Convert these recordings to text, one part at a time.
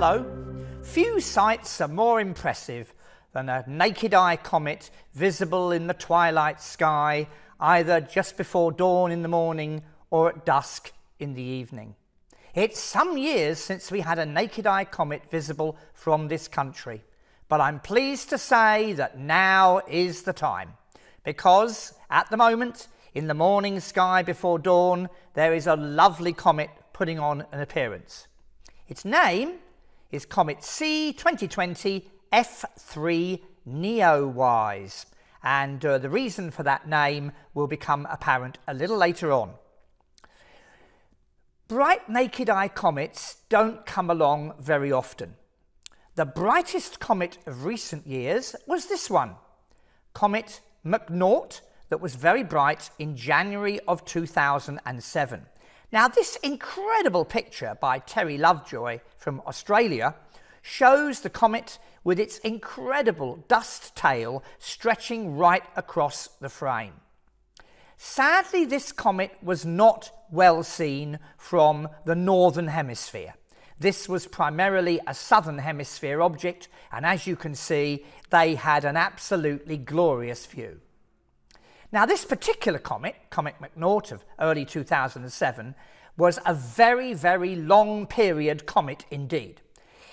Hello. Few sights are more impressive than a naked eye comet visible in the twilight sky, either just before dawn in the morning or at dusk in the evening. It's some years since we had a naked eye comet visible from this country, but I'm pleased to say that now is the time because at the moment, in the morning sky before dawn, there is a lovely comet putting on an appearance. Its name is Comet C 2020 F3 Neowise, and uh, the reason for that name will become apparent a little later on. Bright naked eye comets don't come along very often. The brightest comet of recent years was this one, Comet McNaught, that was very bright in January of 2007. Now, this incredible picture by Terry Lovejoy from Australia shows the comet with its incredible dust tail stretching right across the frame. Sadly, this comet was not well seen from the northern hemisphere. This was primarily a southern hemisphere object, and as you can see, they had an absolutely glorious view. Now, this particular comet, Comet McNaught of early 2007, was a very, very long period comet indeed.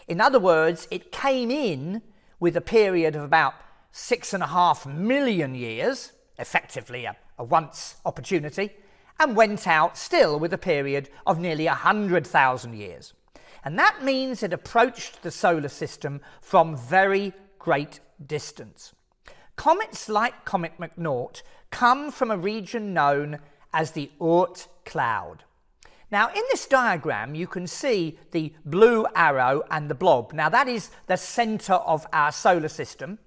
In other words, it came in with a period of about six and a half million years, effectively a, a once opportunity, and went out still with a period of nearly 100,000 years. And that means it approached the solar system from very great distance. Comets like Comet McNaught come from a region known as the Oort cloud. Now, in this diagram, you can see the blue arrow and the blob. Now, that is the centre of our solar system.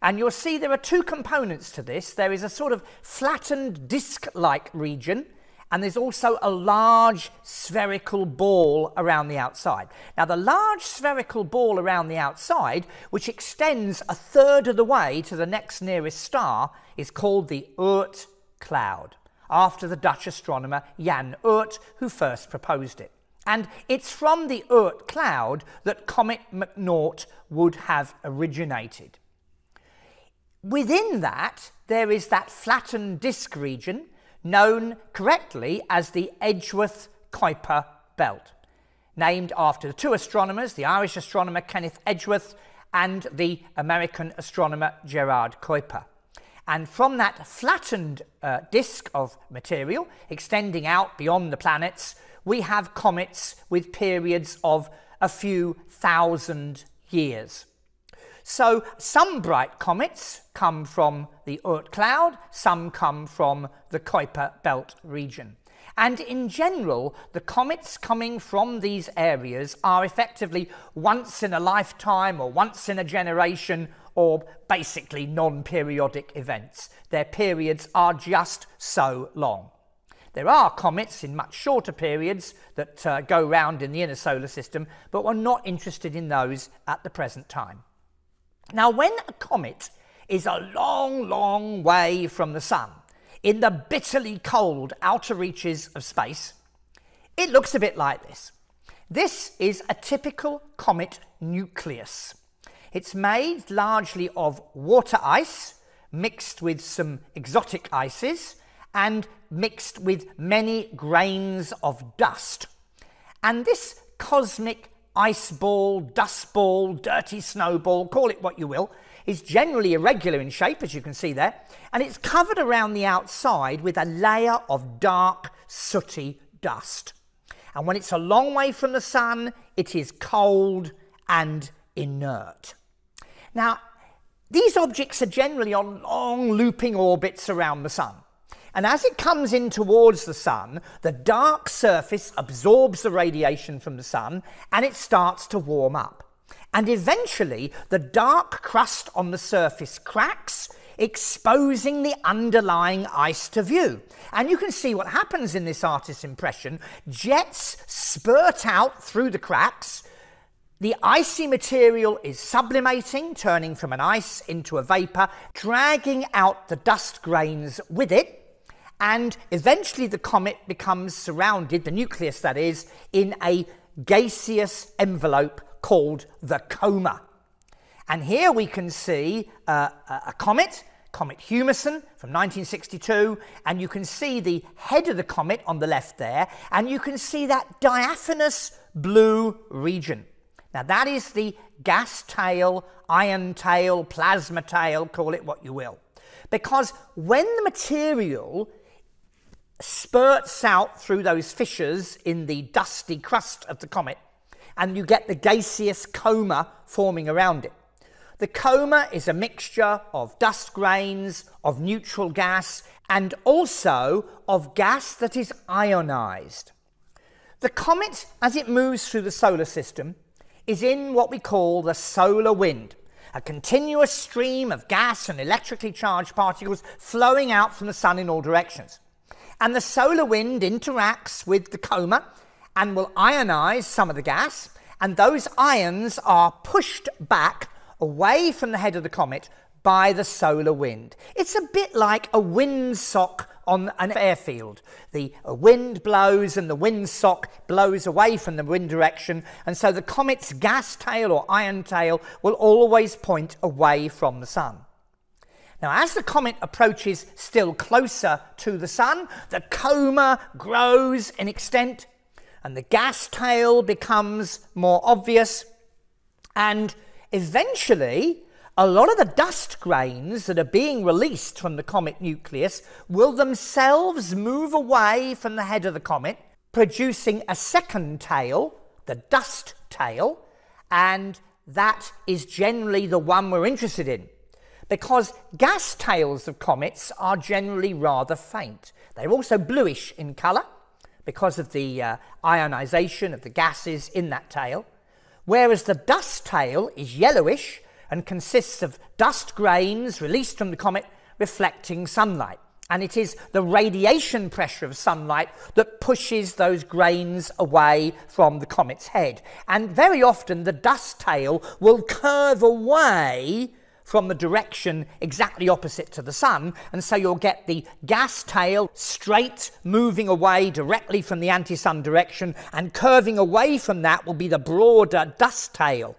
And you'll see there are two components to this. There is a sort of flattened disc-like region, and there's also a large spherical ball around the outside. Now, the large spherical ball around the outside, which extends a third of the way to the next nearest star, is called the Oort cloud, after the Dutch astronomer Jan Oort, who first proposed it. And it's from the Oort cloud that Comet McNaught would have originated. Within that, there is that flattened disk region known correctly as the Edgeworth Kuiper Belt, named after the two astronomers, the Irish astronomer Kenneth Edgeworth and the American astronomer Gerard Kuiper. And from that flattened uh, disk of material extending out beyond the planets, we have comets with periods of a few thousand years. So some bright comets come from the Oort cloud, some come from the Kuiper belt region. And in general, the comets coming from these areas are effectively once in a lifetime or once in a generation or basically non periodic events. Their periods are just so long. There are comets in much shorter periods that uh, go round in the inner solar system, but we're not interested in those at the present time. Now, when a comet is a long, long way from the Sun, in the bitterly cold outer reaches of space, it looks a bit like this. This is a typical comet nucleus. It's made largely of water ice mixed with some exotic ices and mixed with many grains of dust. And this cosmic ice ball, dust ball, dirty snowball, call it what you will, is generally irregular in shape, as you can see there, and it's covered around the outside with a layer of dark, sooty dust. And when it's a long way from the sun, it is cold and inert. Now, these objects are generally on long looping orbits around the sun. And as it comes in towards the sun, the dark surface absorbs the radiation from the sun and it starts to warm up. And eventually, the dark crust on the surface cracks, exposing the underlying ice to view. And you can see what happens in this artist's impression. Jets spurt out through the cracks. The icy material is sublimating, turning from an ice into a vapour, dragging out the dust grains with it and eventually the comet becomes surrounded, the nucleus that is, in a gaseous envelope called the coma. And here we can see uh, a comet, Comet Humason from 1962, and you can see the head of the comet on the left there, and you can see that diaphanous blue region. Now, that is the gas tail, ion tail, plasma tail, call it what you will. Because when the material spurts out through those fissures in the dusty crust of the comet, and you get the gaseous coma forming around it. The coma is a mixture of dust grains, of neutral gas, and also of gas that is ionized. The comet, as it moves through the solar system, is in what we call the solar wind, a continuous stream of gas and electrically charged particles flowing out from the sun in all directions. And the solar wind interacts with the coma and will ionize some of the gas, and those ions are pushed back away from the head of the comet by the solar wind. It's a bit like a windsock on an airfield. The wind blows and the windsock blows away from the wind direction, and so the comet's gas tail or ion tail will always point away from the sun. Now, as the comet approaches still closer to the sun, the coma grows in extent and the gas tail becomes more obvious, and eventually a lot of the dust grains that are being released from the comet nucleus will themselves move away from the head of the comet, producing a second tail, the dust tail, and that is generally the one we're interested in. Because gas tails of comets are generally rather faint. They're also bluish in colour because of the uh, ionization of the gases in that tail, whereas the dust tail is yellowish and consists of dust grains released from the comet reflecting sunlight. And it is the radiation pressure of sunlight that pushes those grains away from the comet's head. And very often the dust tail will curve away from the direction exactly opposite to the sun, and so you'll get the gas tail straight moving away directly from the anti sun direction, and curving away from that will be the broader dust tail.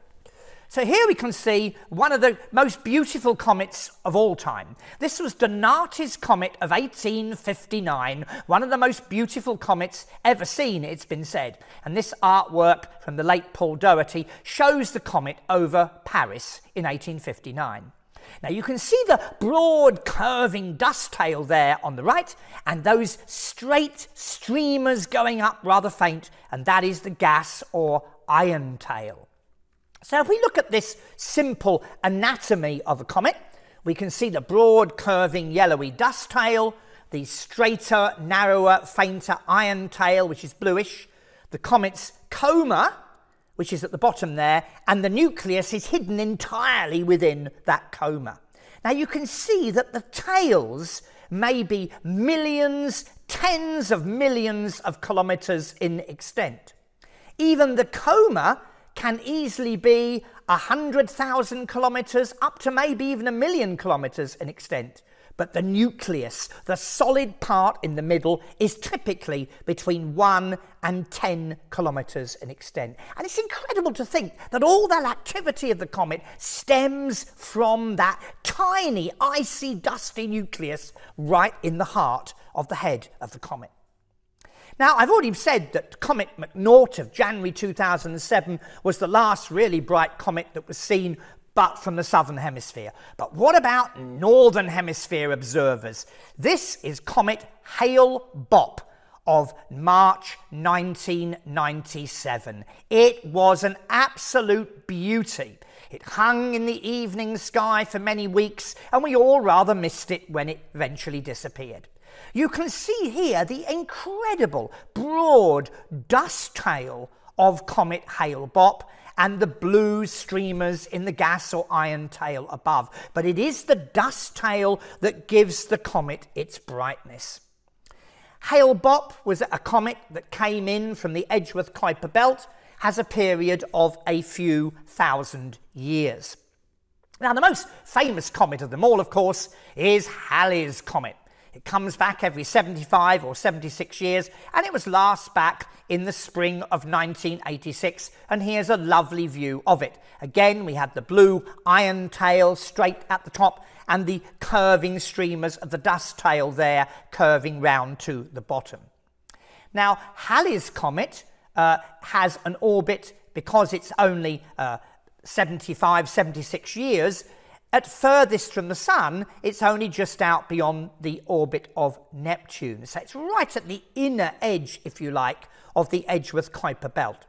So here we can see one of the most beautiful comets of all time. This was Donati's comet of 1859, one of the most beautiful comets ever seen, it's been said. And this artwork from the late Paul Doherty shows the comet over Paris in 1859. Now you can see the broad curving dust tail there on the right and those straight streamers going up rather faint and that is the gas or ion tail. So if we look at this simple anatomy of a comet, we can see the broad, curving, yellowy dust tail, the straighter, narrower, fainter ion tail, which is bluish, the comet's coma, which is at the bottom there, and the nucleus is hidden entirely within that coma. Now you can see that the tails may be millions, tens of millions of kilometres in extent. Even the coma can easily be 100,000 kilometres up to maybe even a million kilometres in extent. But the nucleus, the solid part in the middle, is typically between 1 and 10 kilometres in extent. And it's incredible to think that all that activity of the comet stems from that tiny, icy, dusty nucleus right in the heart of the head of the comet. Now, I've already said that Comet McNaught of January 2007 was the last really bright comet that was seen but from the southern hemisphere. But what about northern hemisphere observers? This is Comet Hale Bopp of March 1997. It was an absolute beauty. It hung in the evening sky for many weeks, and we all rather missed it when it eventually disappeared. You can see here the incredible broad dust tail of Comet Hale Bopp and the blue streamers in the gas or ion tail above. But it is the dust tail that gives the comet its brightness. Hale Bopp was a comet that came in from the Edgeworth Kuiper belt, has a period of a few thousand years. Now, the most famous comet of them all, of course, is Halley's Comet. It comes back every 75 or 76 years, and it was last back in the spring of 1986. And here's a lovely view of it. Again, we have the blue ion tail straight at the top, and the curving streamers of the dust tail there curving round to the bottom. Now, Halley's comet uh, has an orbit because it's only uh, 75, 76 years, at furthest from the Sun, it's only just out beyond the orbit of Neptune. So it's right at the inner edge, if you like, of the Edgeworth Kuiper belt.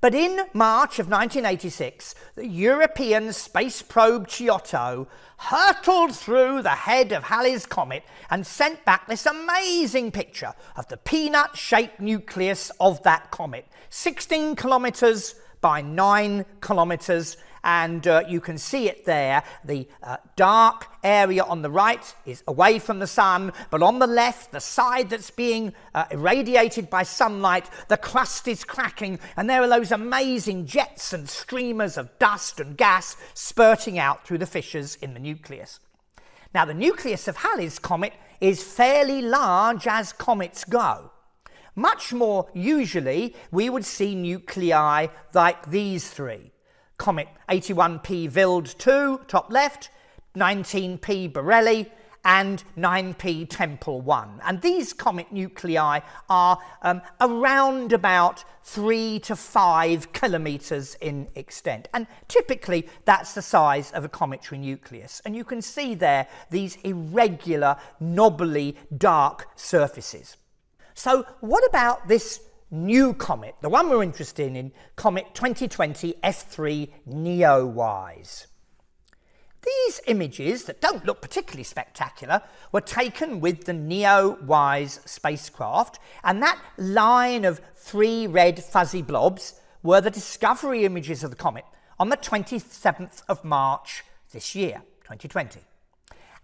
But in March of 1986, the European space probe Giotto hurtled through the head of Halley's Comet and sent back this amazing picture of the peanut shaped nucleus of that comet, 16 kilometres by 9 kilometres and uh, you can see it there. The uh, dark area on the right is away from the sun, but on the left, the side that's being uh, irradiated by sunlight, the crust is cracking, and there are those amazing jets and streamers of dust and gas spurting out through the fissures in the nucleus. Now, the nucleus of Halley's comet is fairly large as comets go. Much more usually, we would see nuclei like these three Comet 81P Wild 2, top left, 19P Borrelly, and 9P Tempel 1. And these comet nuclei are um, around about 3 to 5 kilometres in extent. And typically that's the size of a cometary nucleus. And you can see there these irregular, knobbly, dark surfaces. So what about this new comet, the one we're interested in, Comet 2020 F3 NEOWISE. These images, that don't look particularly spectacular, were taken with the NEOWISE spacecraft, and that line of three red fuzzy blobs were the discovery images of the comet on the 27th of March this year, 2020.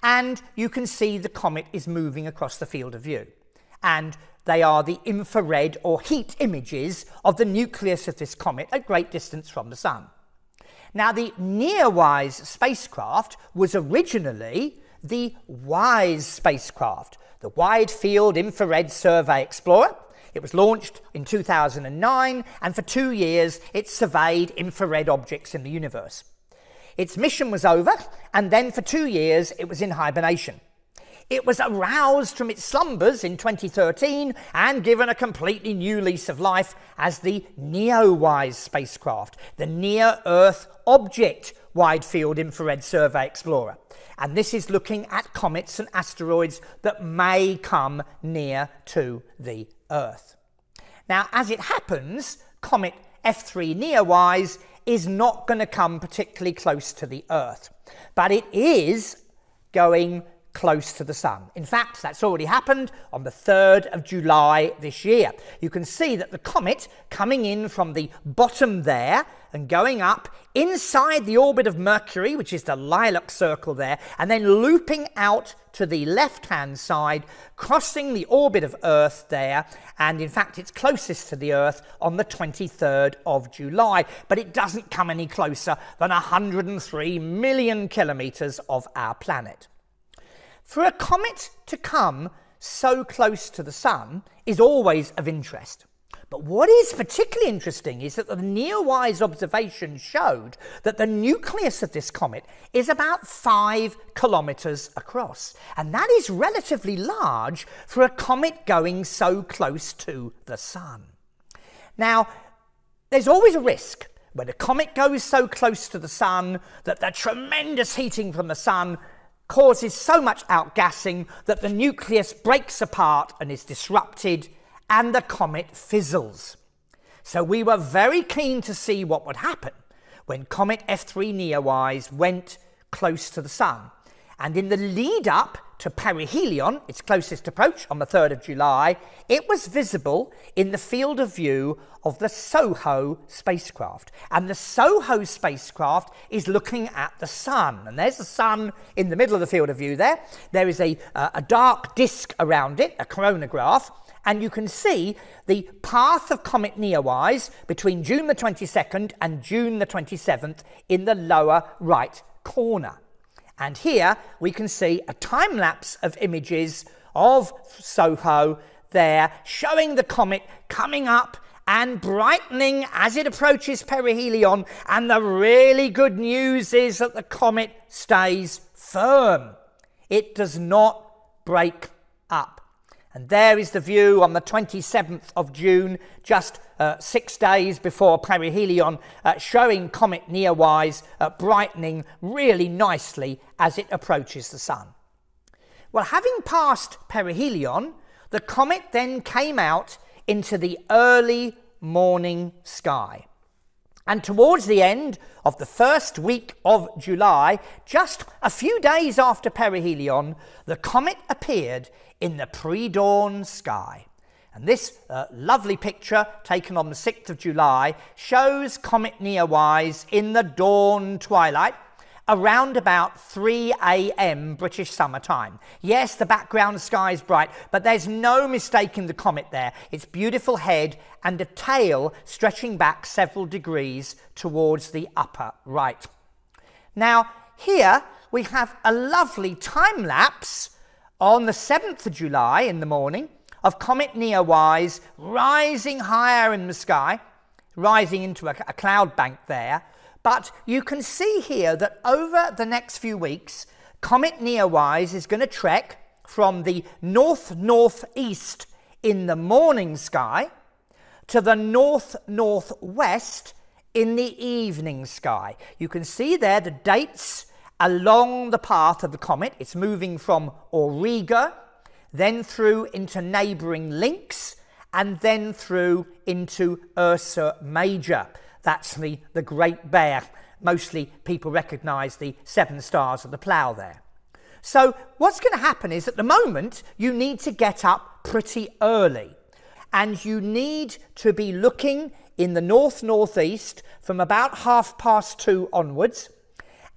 And you can see the comet is moving across the field of view. And they are the infrared or heat images of the nucleus of this comet at great distance from the Sun. Now, the NEOWISE spacecraft was originally the WISE spacecraft, the Wide Field Infrared Survey Explorer. It was launched in 2009, and for two years it surveyed infrared objects in the universe. Its mission was over, and then for two years it was in hibernation. It was aroused from its slumbers in 2013 and given a completely new lease of life as the NEOWISE spacecraft, the Near Earth Object Wide Field Infrared Survey Explorer. And this is looking at comets and asteroids that may come near to the Earth. Now, as it happens, Comet F3 NEOWISE is not going to come particularly close to the Earth, but it is going close to the sun. In fact, that's already happened on the 3rd of July this year. You can see that the comet coming in from the bottom there and going up inside the orbit of Mercury, which is the lilac circle there, and then looping out to the left-hand side, crossing the orbit of Earth there, and in fact it's closest to the Earth on the 23rd of July, but it doesn't come any closer than 103 million kilometres of our planet. For a comet to come so close to the Sun is always of interest. But what is particularly interesting is that the NEOWISE observation showed that the nucleus of this comet is about five kilometres across. And that is relatively large for a comet going so close to the Sun. Now, there's always a risk when a comet goes so close to the Sun that the tremendous heating from the Sun causes so much outgassing that the nucleus breaks apart and is disrupted and the comet fizzles. So we were very keen to see what would happen when Comet F3 Neowise went close to the Sun. And in the lead up to perihelion, its closest approach on the 3rd of July, it was visible in the field of view of the SOHO spacecraft. And the SOHO spacecraft is looking at the sun. And there's the sun in the middle of the field of view there. There is a, uh, a dark disk around it, a coronagraph. And you can see the path of Comet Neowise between June the 22nd and June the 27th in the lower right corner. And here we can see a time lapse of images of Soho there, showing the comet coming up and brightening as it approaches perihelion. And the really good news is that the comet stays firm, it does not break up. And there is the view on the 27th of June, just uh, six days before perihelion, uh, showing Comet Neowise uh, brightening really nicely as it approaches the Sun. Well, having passed perihelion, the comet then came out into the early morning sky. And towards the end of the first week of July, just a few days after perihelion, the comet appeared in the pre dawn sky. And this uh, lovely picture, taken on the 6th of July, shows Comet Neowise in the dawn twilight around about 3 a.m. British summer time. Yes, the background sky is bright, but there's no mistaking the comet there. Its beautiful head and a tail stretching back several degrees towards the upper right. Now, here we have a lovely time lapse on the 7th of July in the morning of Comet Neowise rising higher in the sky, rising into a, a cloud bank there. But you can see here that over the next few weeks, Comet Neowise is going to trek from the north northeast in the morning sky to the north northwest in the evening sky. You can see there the dates along the path of the comet. It's moving from Auriga, then through into neighbouring Lynx, and then through into Ursa Major. That's the, the Great Bear. Mostly people recognise the seven stars of the plough there. So, what's going to happen is at the moment, you need to get up pretty early and you need to be looking in the north northeast from about half past two onwards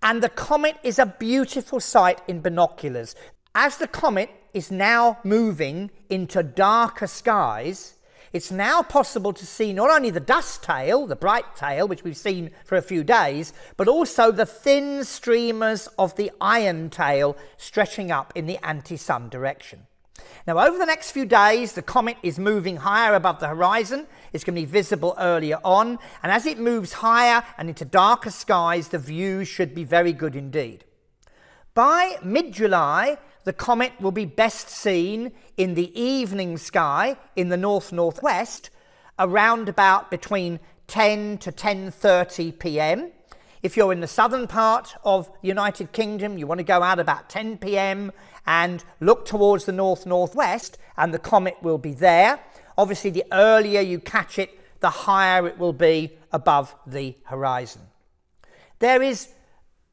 and the comet is a beautiful sight in binoculars. As the comet is now moving into darker skies, it's now possible to see not only the dust tail, the bright tail, which we've seen for a few days, but also the thin streamers of the ion tail stretching up in the anti sun direction. Now, over the next few days, the comet is moving higher above the horizon. It's going to be visible earlier on. And as it moves higher and into darker skies, the view should be very good indeed. By mid July, the comet will be best seen in the evening sky in the north northwest around about between 10 to 10:30 p.m. If you're in the southern part of the United Kingdom, you want to go out about 10 p.m and look towards the north northwest, and the comet will be there. Obviously, the earlier you catch it, the higher it will be above the horizon. There is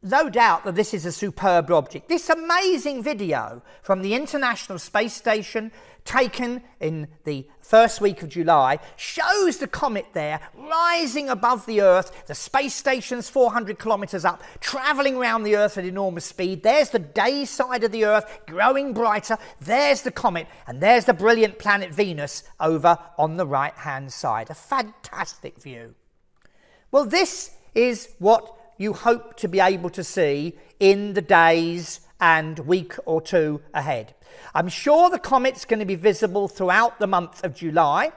no doubt that this is a superb object. This amazing video from the International Space Station, taken in the first week of July, shows the comet there rising above the Earth. The space station's 400 kilometres up, travelling around the Earth at enormous speed. There's the day side of the Earth growing brighter. There's the comet, and there's the brilliant planet Venus over on the right hand side. A fantastic view. Well, this is what you hope to be able to see in the days and week or two ahead. I'm sure the comet's going to be visible throughout the month of July.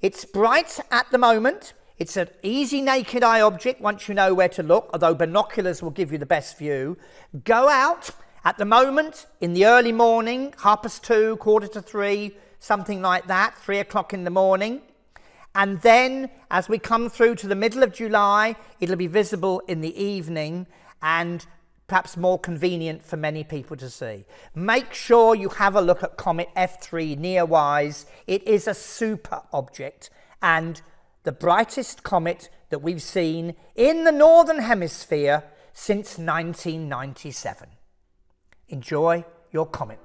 It's bright at the moment. It's an easy naked eye object once you know where to look, although binoculars will give you the best view. Go out at the moment in the early morning, half past two, quarter to three, something like that, three o'clock in the morning. And then as we come through to the middle of July, it'll be visible in the evening and perhaps more convenient for many people to see. Make sure you have a look at Comet F3 Neowise. It is a super object and the brightest comet that we've seen in the Northern Hemisphere since 1997. Enjoy your comet.